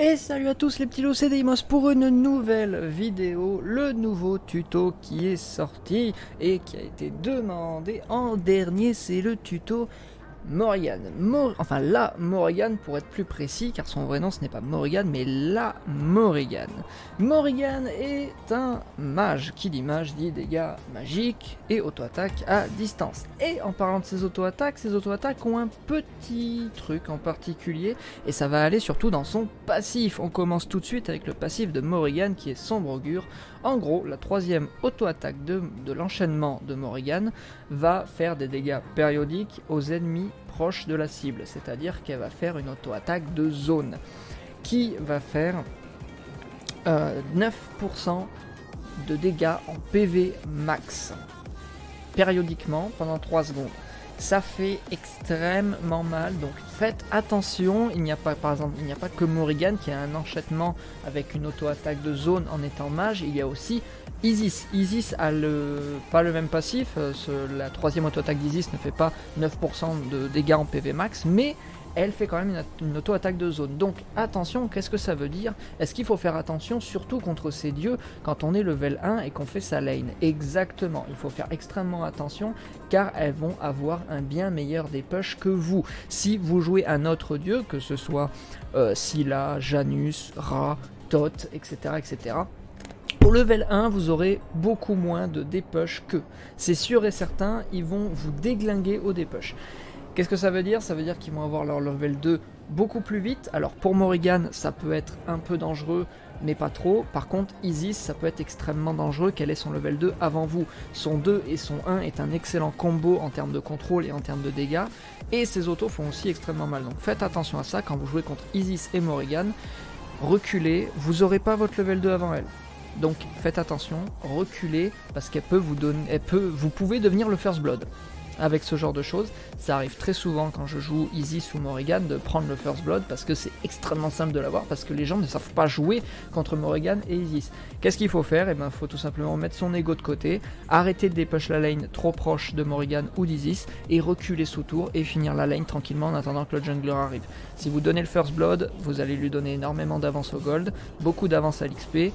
Et salut à tous les petits loups, c'est Deimos pour une nouvelle vidéo, le nouveau tuto qui est sorti et qui a été demandé en dernier, c'est le tuto Morrigan. enfin, la Morrigan pour être plus précis, car son vrai nom ce n'est pas Morrigan, mais la Morrigan. Morrigan est un mage. Qui dit mage dit dégâts magiques et auto-attaque à distance. Et en parlant de ces auto-attaques, ces auto-attaques ont un petit truc en particulier, et ça va aller surtout dans son passif. On commence tout de suite avec le passif de Morrigan qui est sombre augure. En gros, la troisième auto-attaque de, l'enchaînement de Morrigan va faire des dégâts périodiques aux ennemis proches de la cible, c'est-à-dire qu'elle va faire une auto-attaque de zone qui va faire 9% euh, de dégâts en PV max périodiquement pendant 3 secondes ça fait extrêmement mal. Donc faites attention, il n'y a pas par exemple, il n'y a pas que Morrigan qui a un enchaînement avec une auto-attaque de zone en étant mage, il y a aussi Isis. Isis a le pas le même passif, euh, la troisième auto-attaque d'Isis ne fait pas 9% de dégâts en PV max, mais elle fait quand même une, auto-attaque de zone. Donc attention, qu'est-ce que ça veut dire? Est-ce qu'il faut faire attention surtout contre ces dieux quand on est level 1 et qu'on fait sa lane? Exactement, il faut faire extrêmement attention car elles vont avoir un bien meilleur dépush que vous. Si vous jouez un autre dieu, que ce soit euh, Scylla, Janus, Ra, Thoth, etc. etc. Au level 1, vous aurez beaucoup moins de dépush que. C'est sûr et certain, ils vont vous déglinguer au dépush. Qu'est-ce que ça veut dire? Ça veut dire qu'ils vont avoir leur level 2 beaucoup plus vite. Alors pour Morrigan, ça peut être un peu dangereux, mais pas trop. Par contre, Isis, ça peut être extrêmement dangereux. Quel est son level 2 avant vous? Son 2 et son 1 est un excellent combo en termes de contrôle et en termes de dégâts. Et ses autos font aussi extrêmement mal. Donc faites attention à ça quand vous jouez contre Isis et Morrigan. Reculez, vous n'aurez pas votre level 2 avant elle. Donc faites attention, reculez parce qu'elle peut vous donner, elle vous pouvez devenir le first blood avec ce genre de choses. Ça arrive très souvent quand je joue Isis ou Morrigan de prendre le First Blood parce que c'est extrêmement simple de l'avoir parce que les gens ne savent pas jouer contre Morrigan et Isis. Qu'est-ce qu'il faut faire? Eh il faut tout simplement mettre son ego de côté, arrêter de dépush la lane trop proche de Morrigan ou d'Isis et reculer sous tour et finir la lane tranquillement en attendant que le jungler arrive. Si vous donnez le First Blood, vous allez lui donner énormément d'avance au gold, beaucoup d'avance à l'XP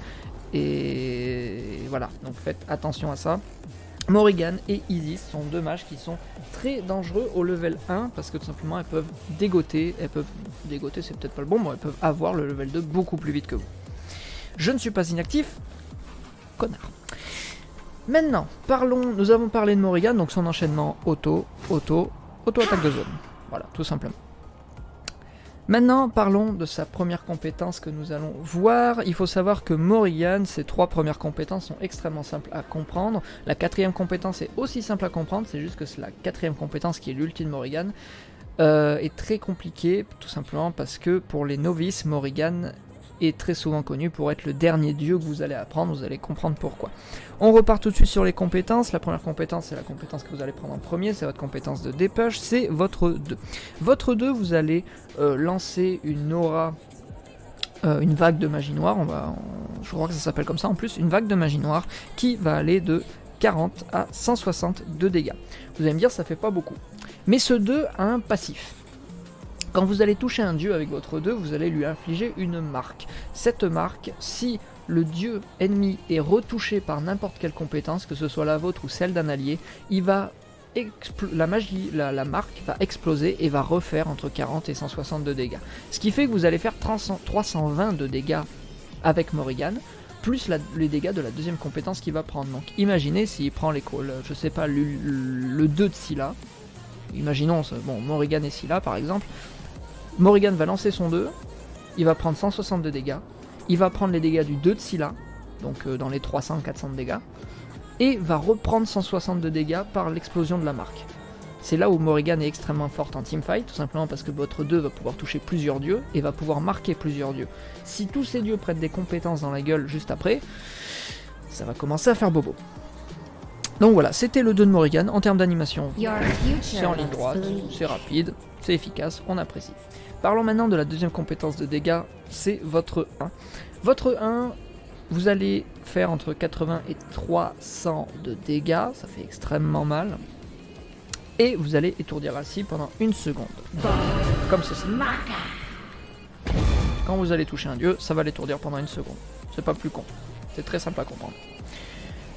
et voilà, donc faites attention à ça. Morrigan et Isis sont deux mages qui sont très dangereux au level 1 parce que tout simplement elles peuvent dégoter, elles peuvent dégoter c'est peut-être pas le bon, mais elles peuvent avoir le level 2 beaucoup plus vite que vous. Je ne suis pas inactif, connard. Maintenant, parlons, nous avons parlé de Morrigan, donc son enchaînement auto, auto, auto-attaque de zone. Voilà, tout simplement. Maintenant, parlons de sa première compétence que nous allons voir. Il faut savoir que Morrigan, ses trois premières compétences sont extrêmement simples à comprendre. La quatrième compétence est aussi simple à comprendre, c'est juste que la quatrième compétence qui est l'ultime Morrigan. Euh, est très compliquée, tout simplement parce que pour les novices, Morrigan très souvent connu pour être le dernier dieu que vous allez apprendre, vous allez comprendre pourquoi. On repart tout de suite sur les compétences. La première compétence, c'est la compétence que vous allez prendre en premier, c'est votre compétence de dépush, c'est votre 2. Votre 2, vous allez euh, lancer une aura, euh, une vague de magie noire, on va, je crois que ça s'appelle comme ça en plus, une vague de magie noire qui va aller de 40 à 160 de dégâts. Vous allez me dire, ça fait pas beaucoup. Mais ce 2 a un passif. Quand vous allez toucher un dieu avec votre 2, vous allez lui infliger une marque. Cette marque, si le dieu ennemi est retouché par n'importe quelle compétence, que ce soit la vôtre ou celle d'un allié, il va la magie, la, marque va exploser et va refaire entre 40 et 160 de dégâts. Ce qui fait que vous allez faire 320 de dégâts avec Morrigan, plus les dégâts de la deuxième compétence qu'il va prendre. Donc imaginez s'il prend les calls, je sais pas, le, 2 de Scylla, imaginons, bon, Morrigan et Scylla par exemple, Morrigan va lancer son 2, il va prendre 160 de dégâts, il va prendre les dégâts du 2 de Scylla, donc euh, dans les 300-400 de dégâts, et va reprendre 160 de dégâts par l'explosion de la marque. C'est là où Morrigan est extrêmement forte en teamfight, tout simplement parce que votre 2 va pouvoir toucher plusieurs dieux et va pouvoir marquer plusieurs dieux. Si tous ces dieux prêtent des compétences dans la gueule juste après, ça va commencer à faire bobo. Donc voilà, c'était le 2 de Morrigan en termes d'animation. C'est en ligne droite, c'est rapide, c'est efficace, on apprécie. Parlons maintenant de la deuxième compétence de dégâts, c'est votre 1. Votre 1, vous allez faire entre 80 et 300 de dégâts, ça fait extrêmement mal. Et vous allez étourdir la cible pendant une seconde. Comme ceci. Quand vous allez toucher un dieu, ça va l'étourdir pendant une seconde. C'est pas plus con. C'est très simple à comprendre.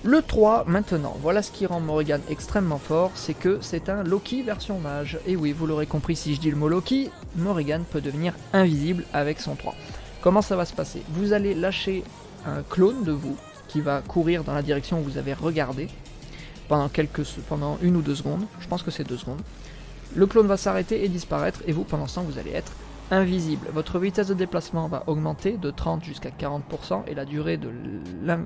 Le 3, maintenant, voilà ce qui rend Morrigan extrêmement fort, c'est que c'est un Loki version mage. Et oui, vous l'aurez compris si je dis le mot Loki, Morrigan peut devenir invisible avec son 3. Comment ça va se passer? Vous allez lâcher un clone de vous qui va courir dans la direction où vous avez regardé pendant, quelques, pendant une ou deux secondes. Je pense que c'est deux secondes. Le clone va s'arrêter et disparaître, et vous, pendant ce temps, vous allez être invisible. Votre vitesse de déplacement va augmenter de 30 jusqu'à 40% et la durée de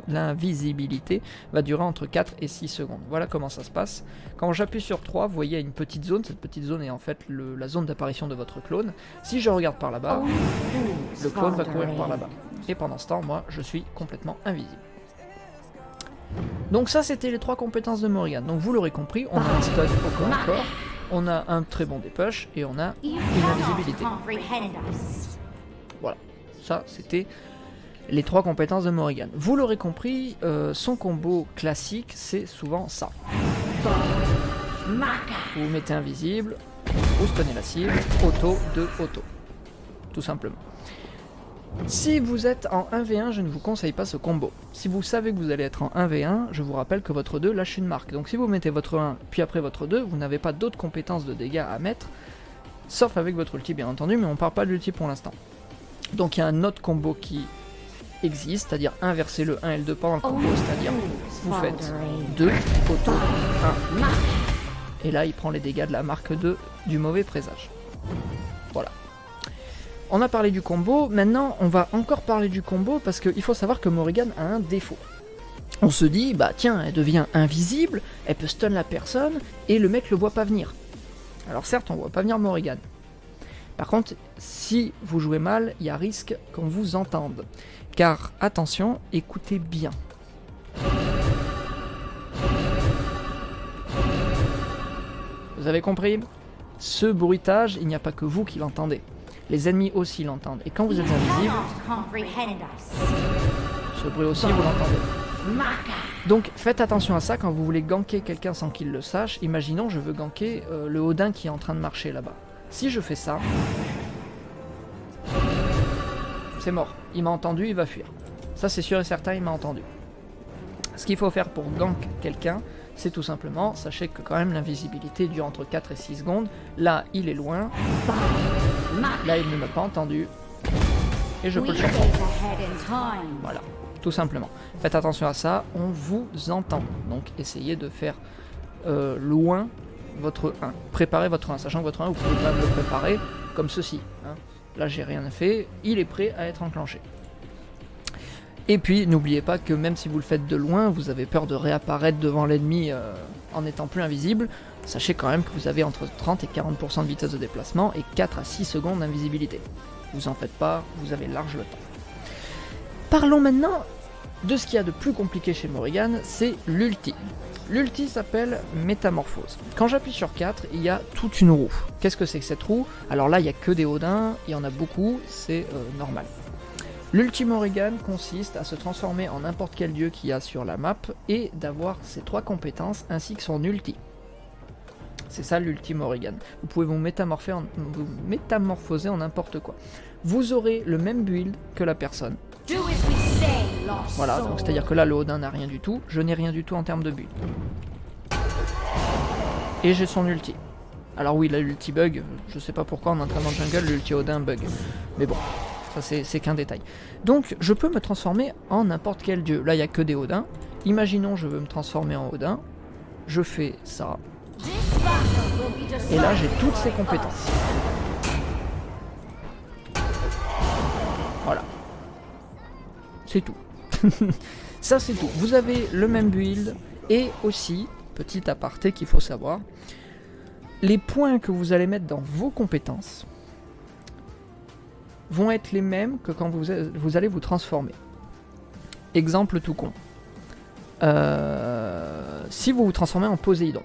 l'invisibilité va durer entre 4 et 6 secondes. Voilà comment ça se passe. Quand j'appuie sur 3, vous voyez une petite zone. Cette petite zone est en fait la zone d'apparition de votre clone. Si je regarde par là-bas, le clone va courir par là-bas. Et pendant ce temps, moi, je suis complètement invisible. Donc ça, c'était les trois compétences de Morrigan. Donc vous l'aurez compris, on a un stun au corps à corps, on a un très bon dépush et on a une invisibilité. Voilà, ça c'était les trois compétences de Morrigan. Vous l'aurez compris, euh, son combo classique c'est souvent ça. Vous, mettez invisible, vous stunnez la cible, auto, de auto. Tout simplement. Si vous êtes en 1v1, je ne vous conseille pas ce combo. Si vous savez que vous allez être en 1v1, je vous rappelle que votre 2 lâche une marque. Donc si vous mettez votre 1, puis après votre 2, vous n'avez pas d'autres compétences de dégâts à mettre, sauf avec votre ulti bien entendu, mais on parle pas de l'ulti pour l'instant. Donc il y a un autre combo qui existe, c'est-à-dire inverser le 1 et le 2 pendant le combo, c'est-à-dire vous faites 2, auto, 1. Et là il prend les dégâts de la marque 2 du mauvais présage. Voilà. On a parlé du combo, maintenant on va encore parler du combo parce qu'il faut savoir que Morrigan a un défaut. On se dit, bah tiens, elle devient invisible, elle peut stun la personne, et le mec le voit pas venir. Alors certes, on voit pas venir Morrigan. Par contre, si vous jouez mal, il y a risque qu'on vous entende. Car attention, écoutez bien. Vous avez compris? Ce bruitage, il n'y a pas que vous qui l'entendez les ennemis aussi l'entendent. Et quand vous êtes invisible, ce bruit aussi vous l'entendez. Donc faites attention à ça quand vous voulez ganker quelqu'un sans qu'il le sache. Imaginons je veux ganker euh, le Odin qui est en train de marcher là-bas. Si je fais ça, c'est mort. Il m'a entendu, il va fuir. Ça c'est sûr et certain, il m'a entendu. Ce qu'il faut faire pour gank quelqu'un, c'est tout simplement, sachez que quand même l'invisibilité dure entre 4 et 6 secondes. Là, il est loin. Là, il ne m'a pas entendu. Et je peux le chercher. Voilà, tout simplement. Faites attention à ça, on vous entend. Donc essayez de faire euh, loin votre 1. Préparez votre 1, sachant que votre 1, vous pouvez pas le préparer comme ceci. Hein. Là, j'ai rien fait, il est prêt à être enclenché. Et puis, n'oubliez pas que même si vous le faites de loin, vous avez peur de réapparaître devant l'ennemi euh, en étant plus invisible, sachez quand même que vous avez entre 30 et 40% de vitesse de déplacement et 4 à 6 secondes d'invisibilité. Vous en faites pas, vous avez large le temps. Parlons maintenant de ce qu'il y a de plus compliqué chez Morrigan, c'est l'ulti. L'ulti s'appelle Métamorphose. Quand j'appuie sur 4, il y a toute une roue. Qu'est-ce que c'est que cette roue? Alors là, il n'y a que des Odins, il y en a beaucoup, c'est euh, normal. L'Ultimo Morrigan consiste à se transformer en n'importe quel dieu qu'il y a sur la map et d'avoir ses trois compétences ainsi que son ulti. C'est ça l'Ultimo Morrigan. Vous pouvez vous, métamorphoser en, vous métamorphoser en n'importe quoi. Vous aurez le même build que la personne. Voilà, donc c'est-à-dire que là le Odin n'a rien du tout, je n'ai rien du tout en termes de build. Et j'ai son ulti. Alors oui, là l'ulti bug, je sais pas pourquoi en entraînement jungle l'ulti Odin bug. Mais bon, ça, c'est qu'un détail. Donc, je peux me transformer en n'importe quel dieu. Là, il n'y a que des Odins. Imaginons, je veux me transformer en Odin. Je fais ça. Et là, j'ai toutes ces compétences. Voilà. C'est tout. ça, c'est tout. Vous avez le même build. Et aussi, petit aparté qu'il faut savoir, les points que vous allez mettre dans vos compétences vont être les mêmes que quand vous, allez vous transformer. Exemple tout con. Euh, si vous vous transformez en Poséidon.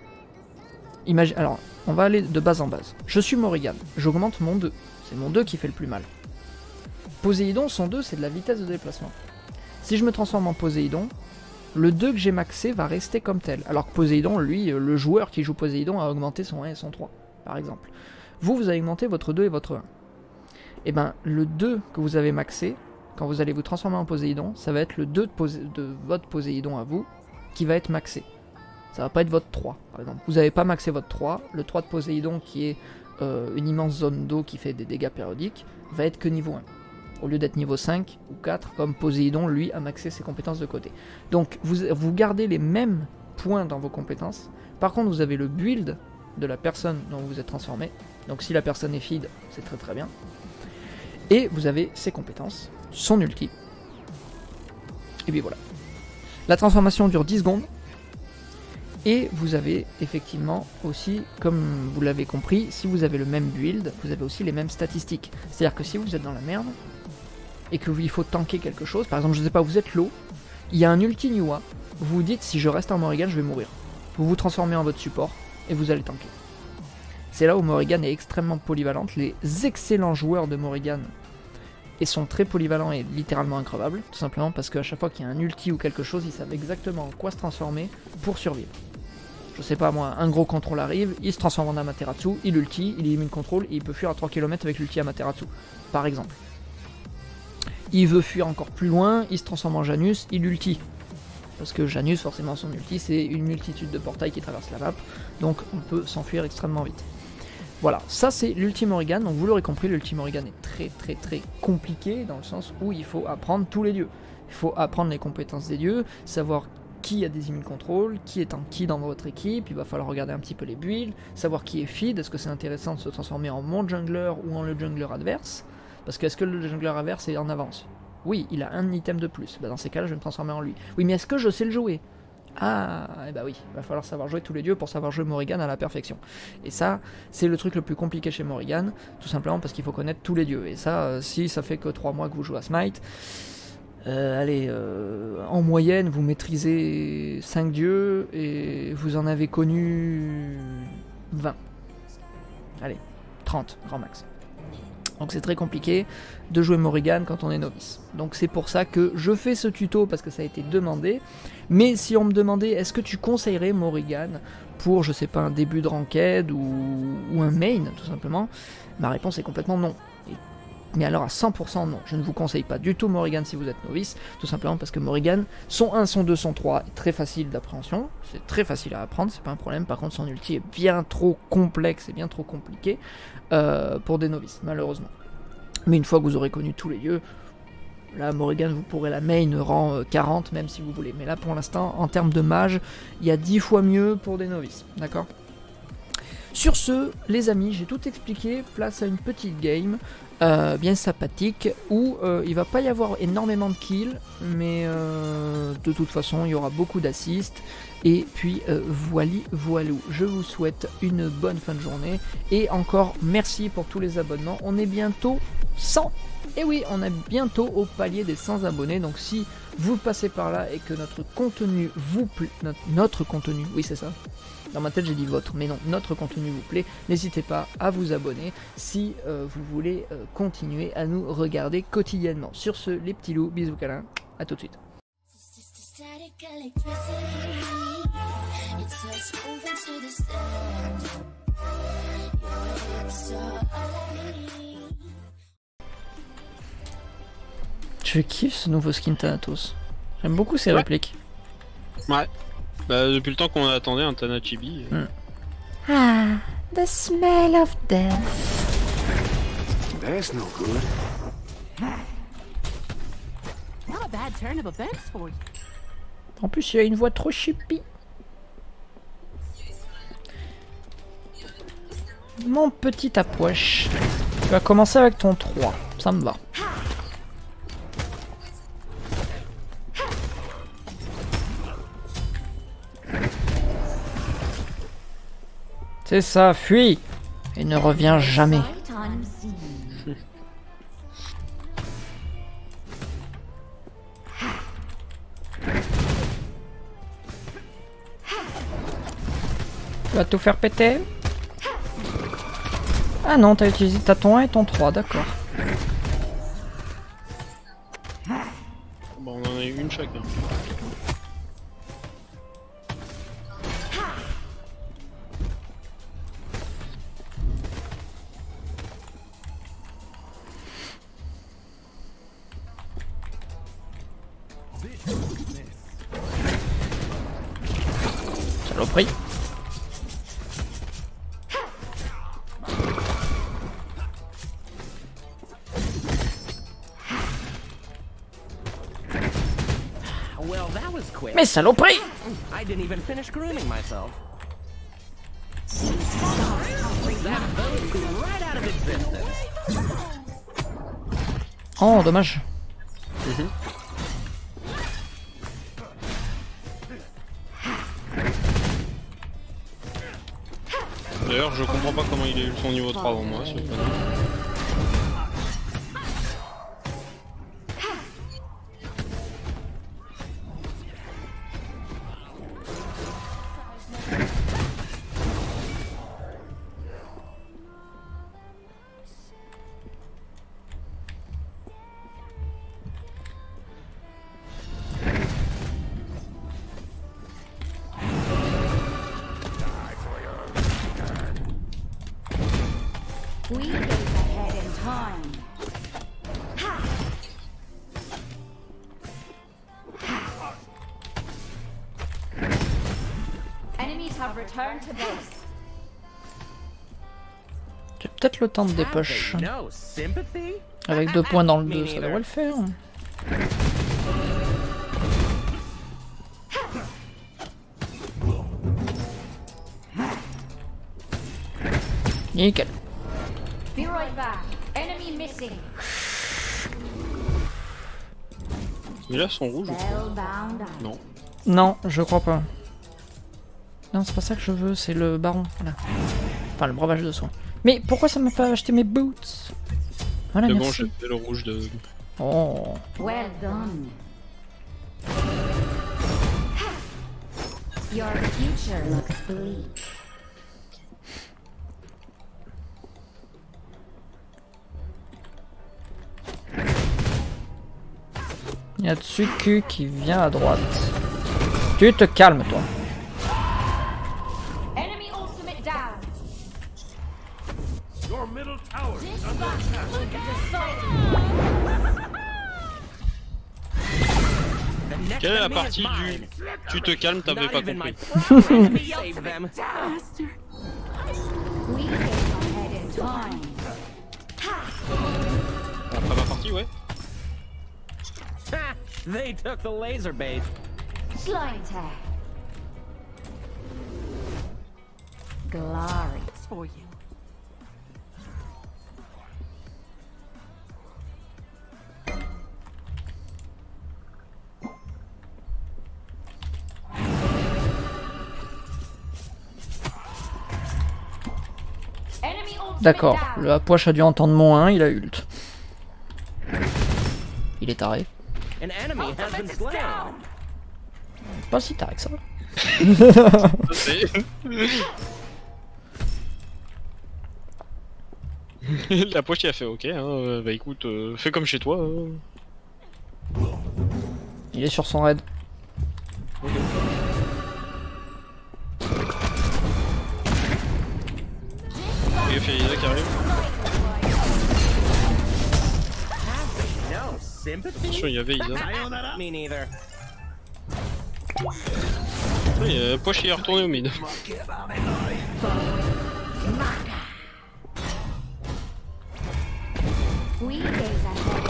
Imagine, alors, on va aller de base en base. Je suis Morrigan, j'augmente mon 2. C'est mon 2 qui fait le plus mal. Poséidon, son 2, c'est de la vitesse de déplacement. Si je me transforme en Poséidon, le 2 que j'ai maxé va rester comme tel. Alors que Poséidon, lui, le joueur qui joue Poséidon a augmenté son 1 et son 3, par exemple. Vous, vous avez augmenté votre 2 et votre 1. Et ben le 2 que vous avez maxé, quand vous allez vous transformer en Poséidon, ça va être le 2 de, votre Poséidon à vous qui va être maxé. Ça va pas être votre 3, par exemple. Vous n'avez pas maxé votre 3, le 3 de Poséidon qui est euh, une immense zone d'eau qui fait des dégâts périodiques, va être que niveau 1. Au lieu d'être niveau 5 ou 4, comme Poséidon, lui, a maxé ses compétences de côté. Donc vous, vous gardez les mêmes points dans vos compétences. Par contre, vous avez le build de la personne dont vous êtes transformé. Donc si la personne est feed, c'est très très bien. Et vous avez ses compétences, son ulti. Et puis voilà. La transformation dure 10 secondes. Et vous avez effectivement aussi, comme vous l'avez compris, si vous avez le même build, vous avez aussi les mêmes statistiques. C'est-à-dire que si vous êtes dans la merde, et que il faut tanker quelque chose, par exemple, je sais pas, vous êtes low, il y a un ulti Niwa, vous vous dites si je reste en Morrigan, je vais mourir. Vous vous transformez en votre support, et vous allez tanker. C'est là où Morrigan est extrêmement polyvalente. Les excellents joueurs de Morrigan et sont très polyvalents et littéralement increvables, tout simplement parce qu'à chaque fois qu'il y a un ulti ou quelque chose, ils savent exactement en quoi se transformer pour survivre je sais pas moi, un gros contrôle arrive, il se transforme en Amaterasu, il ulti, il élimine contrôle et il peut fuir à 3 km avec l'ulti Amaterasu, par exemple. Il veut fuir encore plus loin, il se transforme en Janus, il ulti. Parce que Janus, forcément, son ulti, c'est une multitude de portails qui traversent la map, donc on peut s'enfuir extrêmement vite. Voilà, ça c'est l'ultime Morrigan, donc vous l'aurez compris, l'ultime Morrigan est très très très compliqué dans le sens où il faut apprendre tous les dieux. Il faut apprendre les compétences des dieux, savoir qui a des immune control, qui est en qui dans votre équipe, il va falloir regarder un petit peu les builds, savoir qui est feed, est-ce que c'est intéressant de se transformer en mon jungler ou en le jungler adverse, parce que est-ce que le jungler adverse est en avance? Oui, il a un item de plus, bah, dans ces cas-là je vais me transformer en lui. Oui, mais est-ce que je sais le jouer? Ah, et eh bah oui, il va falloir savoir jouer tous les dieux pour savoir jouer Morrigan à la perfection. Et ça, c'est le truc le plus compliqué chez Morrigan, tout simplement parce qu'il faut connaître tous les dieux. Et ça, euh, si ça fait que 3 mois que vous jouez à Smite, euh, allez, euh, en moyenne, vous maîtrisez 5 dieux et vous en avez connu 20. Allez, 30, grand max. Donc c'est très compliqué de jouer Morrigan quand on est novice. Donc c'est pour ça que je fais ce tuto parce que ça a été demandé. Mais si on me demandait est-ce que tu conseillerais Morrigan pour, je sais pas, un début de ranked ou, ou un main tout simplement, ma réponse est complètement non mais alors à 100% non. Je ne vous conseille pas du tout Morrigan si vous êtes novice, tout simplement parce que Morrigan, son 1, son 2, son 3 est très facile d'appréhension, c'est très facile à apprendre, c'est pas un problème. Par contre, son ulti est bien trop complexe et bien trop compliqué euh, pour des novices, malheureusement. Mais une fois que vous aurez connu tous les lieux, Là, Morrigan, vous pourrez la main rang 40, euh, même si vous voulez. Mais là, pour l'instant, en termes de mage, il y a 10 fois mieux pour des novices. D'accord? Sur ce, les amis, j'ai tout expliqué, place à une petite game euh, bien sympathique où euh, il va pas y avoir énormément de kills, mais euh, de toute façon il y aura beaucoup d'assists. Et puis voili voilou, je vous souhaite une bonne fin de journée et encore merci pour tous les abonnements. On est bientôt 100 et oui, on est bientôt au palier des 100 abonnés, donc si vous passez par là et que notre contenu vous plaît, notre contenu, oui c'est ça, dans ma tête, j'ai dit votre, mais non, notre contenu vous plaît. N'hésitez pas à vous abonner si euh, vous voulez euh, continuer à nous regarder quotidiennement. Sur ce, les petits loups, bisous câlins, à tout de suite. Je kiffe ce nouveau skin Thanatos. J'aime beaucoup ces répliques. Ouais. Bah, depuis le temps qu'on attendait un Tanachibi. Mm. Ah, the smell of death. That's no good. Not a bad turn of events for you. En plus, il a une voix trop chippie. Mon petit approche. Tu vas commencer avec ton 3. Ça me va. C'est ça, fuis Et ne reviens jamais. Tu vas tout faire péter Ah non, t'as utilisé ta ton 1 et ton 3, d'accord. Bon, on en a une chacun. Existence. Oh, dommage. D'ailleurs, je comprends pas comment il a eu son niveau 3 avant moi. pas J'ai peut-être le temps de sympathy? Avec deux points dans le Me 2, ça devrait le faire. Nickel. Be right back. Enemy missing. Il a son rouge ou pas Spellbound. eye. Non. Non, je crois pas. Non, c'est pas ça que je veux, c'est le baron. Voilà. Enfin, le breuvage de soin. Mais pourquoi ça m'a pas acheté mes boots? Voilà, C'est bon, merci. j'ai fait le rouge de. Oh. Well done. Your future looks bleak. Il y a Tsuku qui vient à droite. Tu te calmes, toi. Quelle est la partie du. Tu te calmes, t'avais pas compris. first enemy saved them. We gaze ahead in time. Après ma partie, ouais. Ha! They took the laser bait. Glory. For you. D'accord, le Apoche a dû entendre mon 1, il a ult. Il est taré. Pas si taré que ça. La poche il a fait ok, hein, bah écoute, euh, fais comme chez toi. hein. Il est sur son raid. Attention, il y avait Isa. Me neither. Oui, euh, poche il est retourné au mid.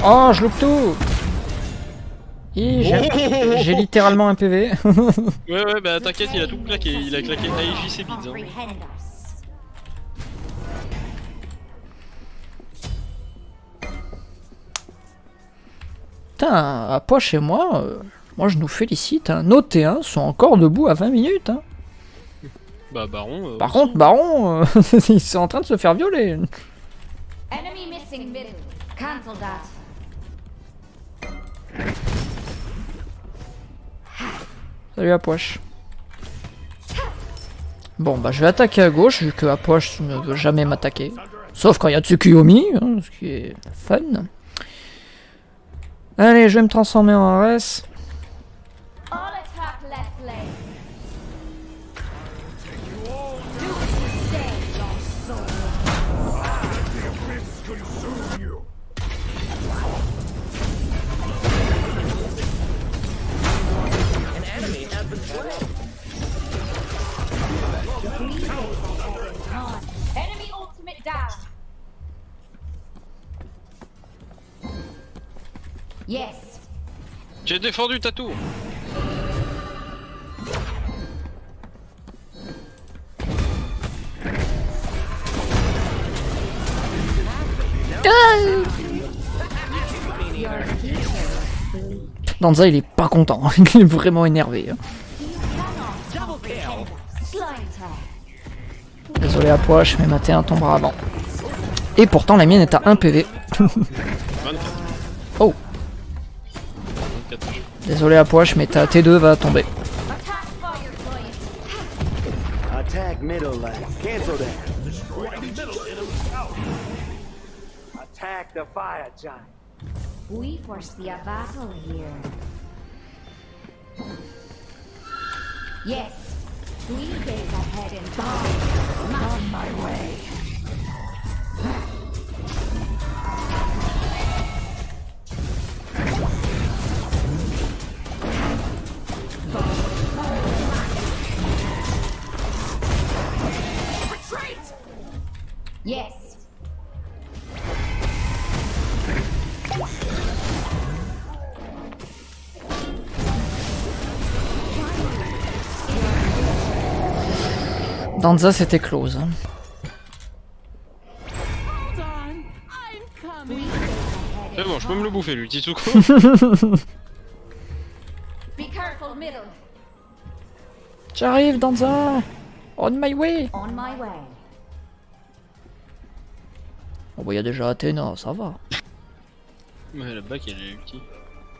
Oh, je loupe tout j'ai j'ai littéralement un PV. Ouais, ouais, bah t'inquiète, il a tout claqué. Il a claqué AIJC bids. Hein. Putain, Apoche et moi, euh, moi je nous félicite. Hein. Nos T1 sont encore debout à 20 minutes. Hein. Bah, Baron. euh, Par aussi. contre, Baron, euh, ils sont en train de se faire violer. Enemy missing middle. Cancel that. Salut Apoche. Bon, bah je vais attaquer à gauche, vu que Apoche ne veut jamais m'attaquer. Sauf quand il y a Tsukuyomi, hein, ce qui est fun. Allez, je vais me transformer en RS. Yes. J'ai défendu ta tour. Danza, il est pas content. il est vraiment énervé. Désolé à poche, mais ma T1 tombera avant. Et pourtant, la mienne est à 1 PV. Désolé à poche, mais ta T2 va tomber. Attack fire giant. Attack middle lane. Danza, c'était close. hein. C'est bon, je peux me le bouffer lui, Titsuko. Be careful, middle. J'arrive, Danza On my way On my way. Oh bah, il y a déjà Athéna, ça va. Mais la bac elle est ulti.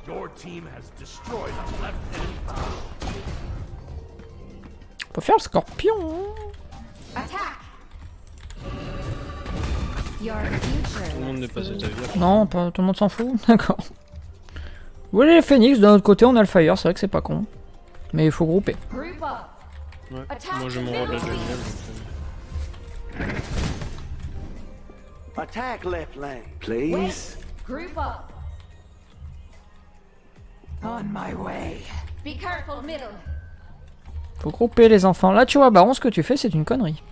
Your team has destroyed a left enemy. On peut faire le scorpion. hein. Attack. Your future. Tout le monde n'est pas cet avis. Non, pas, tout le monde s'en fout D'accord. Vous voyez les phoenix, d'un autre côté on a le fire, c'est vrai que c'est pas con. Mais il faut grouper. Group up. Ouais. Attaque Moi je m'en rends de la. Attack left lane. Please. Group up. On my way. Be careful, middle. Faut grouper les enfants. Là tu vois, Baron, ce que tu fais c'est une connerie.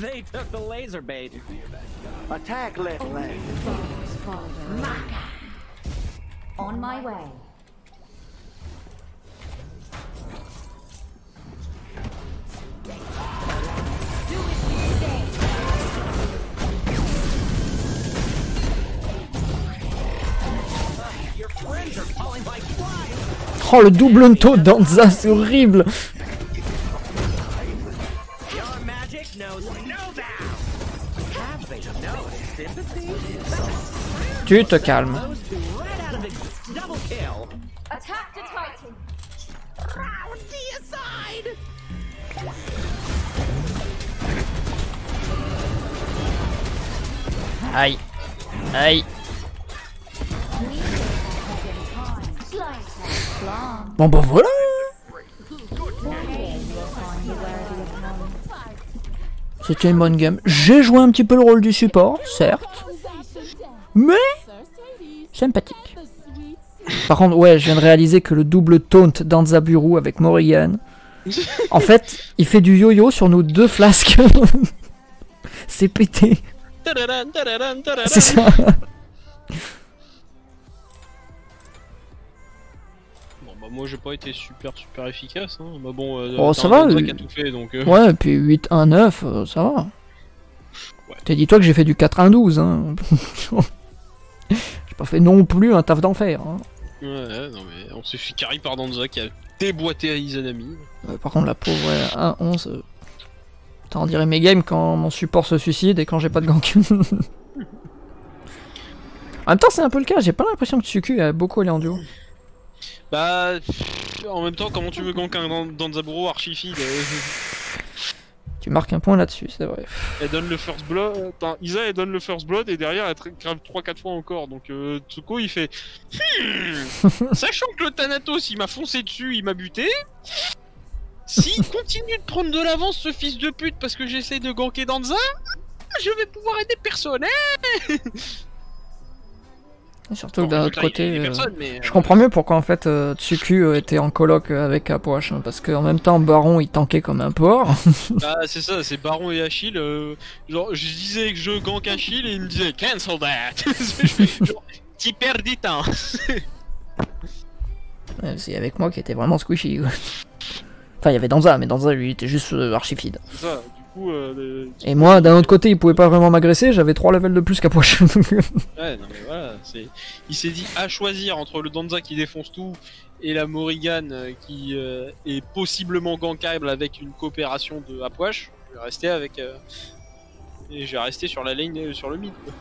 They took the laser bait. Attack left lane. On my way. Oh le double nto de Danza, c'est horrible Your magic knows no bounds. Bon bah voilà C'était une bonne game. J'ai joué un petit peu le rôle du support, certes. Mais sympathique. Par contre, ouais, je viens de réaliser que le double taunt d'Anzaburu avec Morrigan, en fait, il fait du yo-yo sur nos deux flasques. C'est pété. C'est ça. Moi j'ai pas été super super efficace hein. Bah bon, euh, Oh, ça un va, Danza euh, qui a tout fait donc. euh, Ouais, et puis 8-1-9, euh, ça va. Ouais. T'as dit toi que j'ai fait du 4-1-12, hein. j'ai pas fait non plus un taf d'enfer. Hein. Ouais, ouais, non mais on s'est fait carry par Danza qui a déboîté Izanami. Euh, par contre, la pauvre, ouais, 1-11. euh, T'en dirait mes games quand mon support se suicide et quand j'ai pas de gank. en même temps, c'est un peu le cas, j'ai pas l'impression que Tsuku a beaucoup allé en duo. Bah pff, en même temps comment tu veux gank un Dan- Danzaburo archi-feed euh, Tu marques un point là-dessus, c'est vrai. Elle donne le first blood, attends, Isa elle donne le first blood et derrière elle crève 3-4 fois encore. Donc euh, Tsuko il fait Hmm, Sachant que le Thanatos il m'a foncé dessus, il m'a buté. S'il continue de prendre de l'avance ce fils de pute parce que j'essaie de ganker Danza je vais pouvoir aider personne hein Surtout Bon, que d'un autre côté, euh, mais, je euh, comprends mieux pourquoi en fait euh, Tsuku euh, était en coloc euh, avec Apoash, hein, parce qu'en même temps Baron il tankait comme un porc. Bah c'est ça, c'est Baron et Achille. euh, genre, je disais que je gank Achille et il me disait cancel that. genre, t'y perds du temps. Ouais, C'est avec moi qui était vraiment squishy. quoi. Enfin, il y avait Danza, mais Danza lui il était juste euh, archi-feed. C'est ça. Coup, euh, Et moi, d'un autre côté, il pouvait pas vraiment m'agresser, j'avais 3 levels de plus qu'Apoash. Ouais, non mais voilà, c'est. Il s'est dit à choisir entre le Danza qui défonce tout et la Morrigan euh, qui euh, est possiblement gankable avec une coopération de Apoash. Je vais rester avec. euh, Et j'ai resté sur la ligne, euh, sur le mid. quoi.